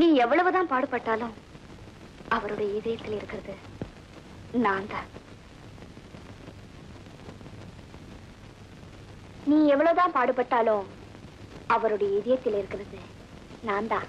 நீ எவ்வளவுதான் பாடுபட்டாலும் அவருடைய இதயத்தில் இருக்கிறது நான் தான். நீ எவ்வளவுதான் பாடுபட்டாலும் அவருடைய இதயத்தில் இருக்கிறது நான் தான்.